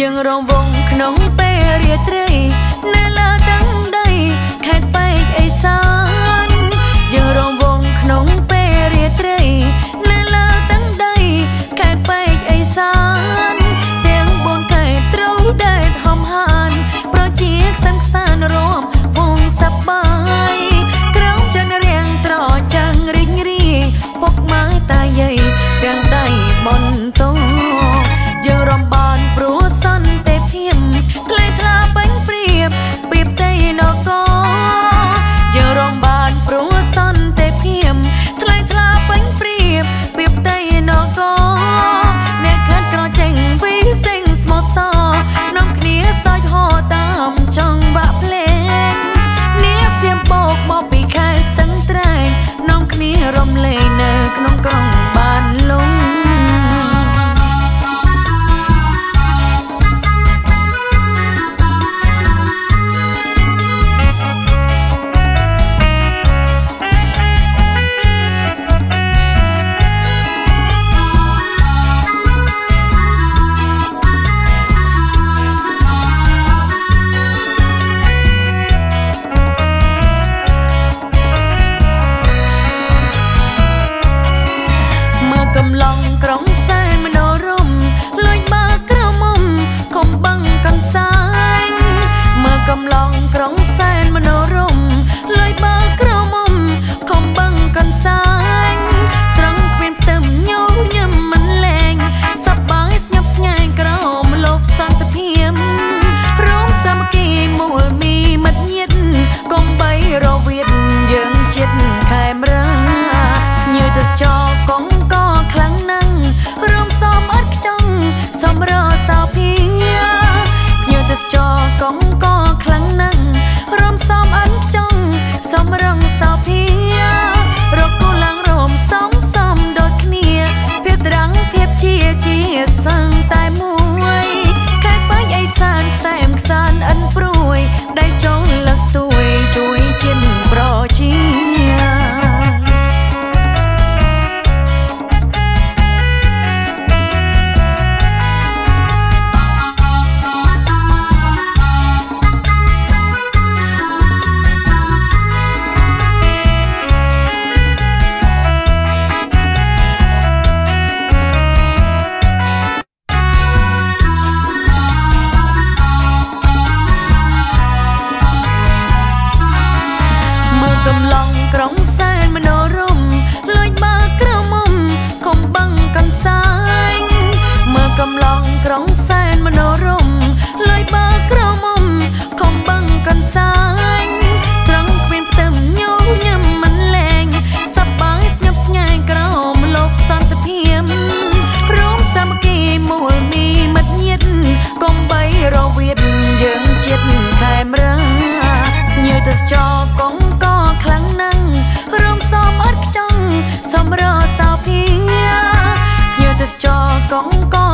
យើងរងវងក្នុងពេលរាត្រីនៅលើទាំងដីខេត្តពេកអេសានយើងរង I'm gone. cho con con.